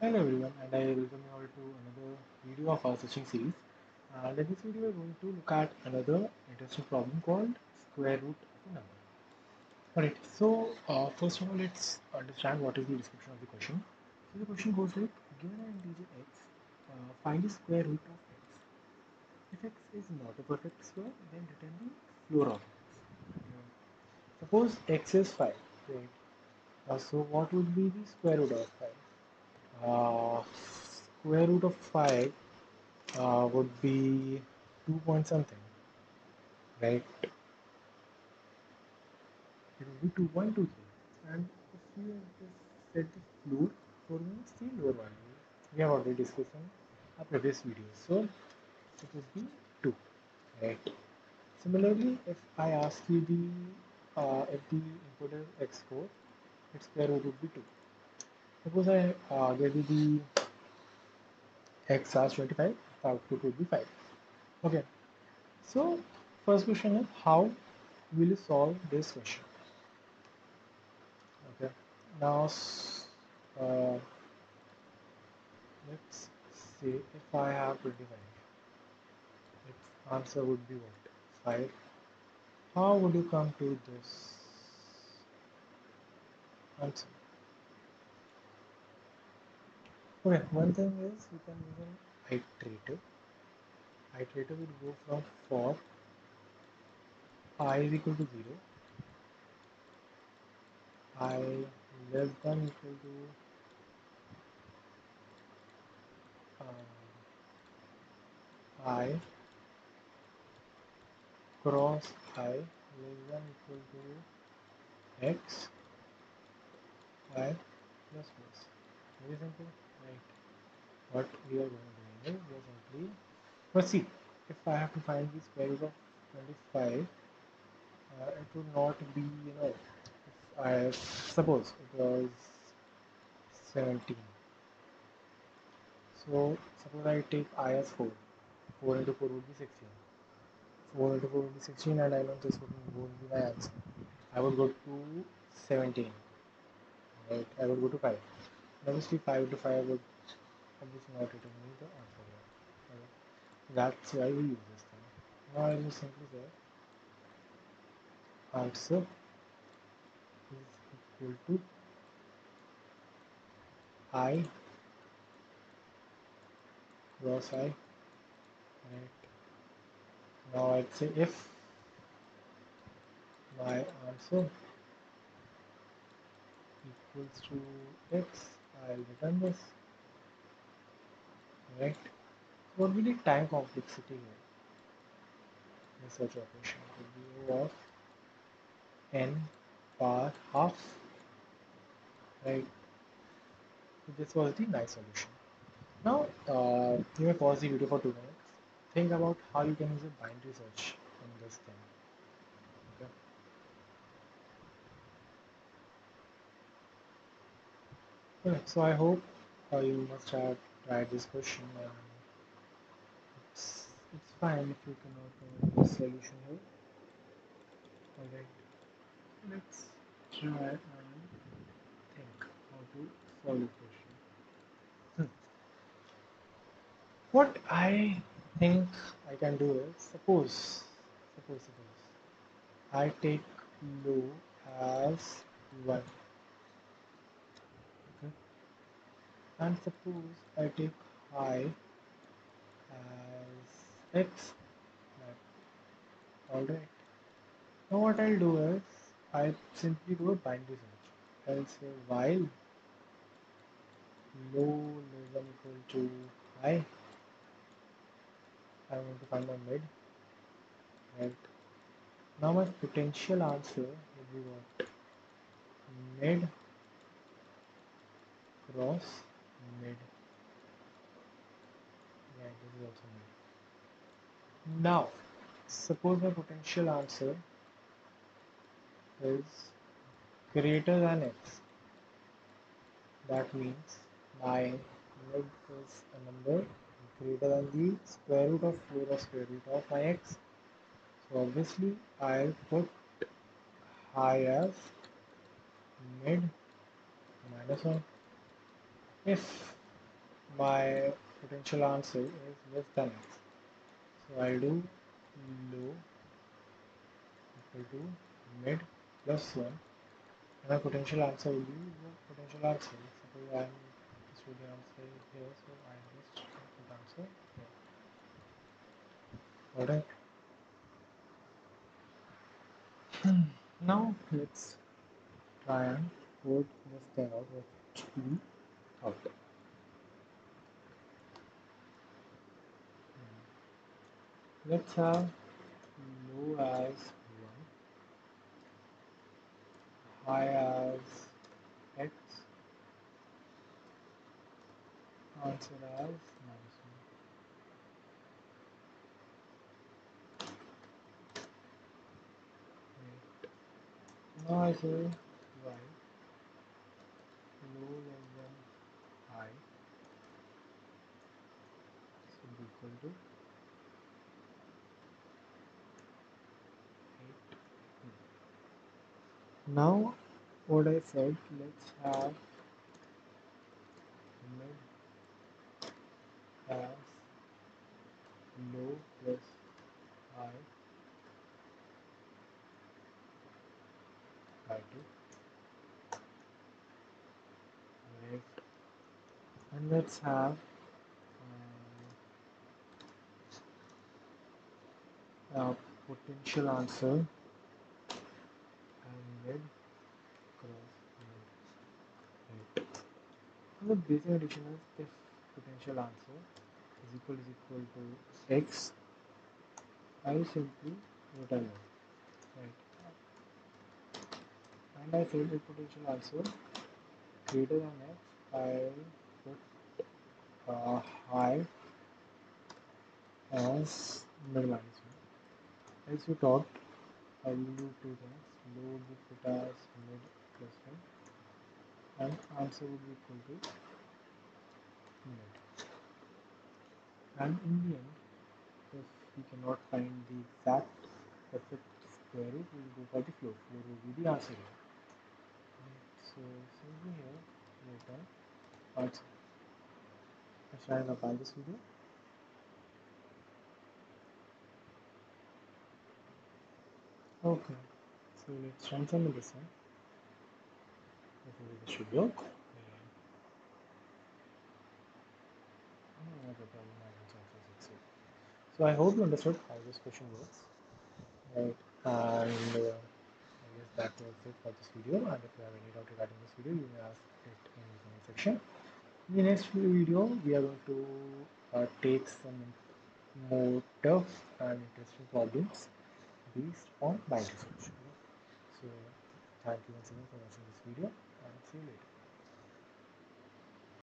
Hello everyone and I welcome you all to another video of our searching series. And in this video we're going to look at another interesting problem called square root of a number. Alright, so uh, first of all let's understand what is the description of the question. So the question goes like, given an integer x, uh, find the square root of x. If x is not a perfect square, then return the floor of x. Suppose x is 5, right? Uh, so what would be the square root of 5? Uh, square root of 5 uh, would be 2 point something right? It would be 2.23 and if you set the floor for means the lower value we have already discussed in our previous video. So it would be 2 right? Similarly if I ask you the uh, if the input is x4 its square root would be 2 Suppose I uh, give you the x as 25, the output would be 5. Okay. So first question is how will you solve this question? Okay. Now uh, let's say if I have 25, its answer would be what? 5. How would you come to this answer? Okay, one thing is we can use an iterator. Iterator would go from for i is equal to 0, i less than equal to uh, i cross i less than equal to x i plus plus. Very simple right. What we are going to do is simply but see if I have to find the square root of 25 uh, it would not be you know if I suppose it was 17 so suppose I take I as 4 4 into 4 would be 16 4 into 4 would be 16 and I know this would, would be my answer. I would go to 17 right? I would go to 5 obviously 5 to 5 would obviously not return me the answer. Okay. That's why we use this thing. Now I will simply say answer is equal to i cross i right now I'd say if my answer equals to x I'll return this. Right what will be the time complexity here? Such operation be O of n power half. Right. So this was the nice solution. Now uh, you may pause the video for two minutes. Think about how you can use a binary search in this thing okay so I hope uh, you must have tried this question it's it's fine if you cannot find the solution here. Alright let's try and think how to solve the question. Hmm. what I think I can do is suppose suppose suppose I take low as 1 okay and suppose I take high as x alright. Now what I'll do is I simply do a binary search. I'll say while low than equal to high I want to find my mid. Right. Now my potential answer will be what? Mid cross now suppose my potential answer is greater than x. That means my mid is a number greater than the square root of 4 or square root of my x. So obviously I'll put high as mid minus 1 if my potential answer is less than x. So I'll do low equal to mid plus 1 and my potential answer will be the potential answer. Suppose I'm this will the answer here so I just put answer here. Alright. Hmm. now let's try and code this thing out with out. Let's have low as 1, high as x, answer as minus 1. Now I say y low Now what I said let's have mid as low plus high by 2 right. And let's have um, a potential answer and mid cross mid right and the basic addition is if potential answer? Is equal is equal to x? I simply return it right. And I said the potential answer greater than x I put uh, high as mid minus 1 as we talked I will do two things low would be put as mid plus 1 and answer would be equal to hmm. mid and in the end if we cannot find the exact perfect square root we will go for the floor floor will be the answer. Here so simply here answer. Let's try and apply this video okay. So let's run some of this one should work so I hope you understood how this question works. Right. And uh, I guess that was it for this video. And if you have any doubt regarding this video you may ask it in the comment section. In the next video we are going to uh, take some more tough and interesting problems based on binary solution. So thank you once again for watching this video see later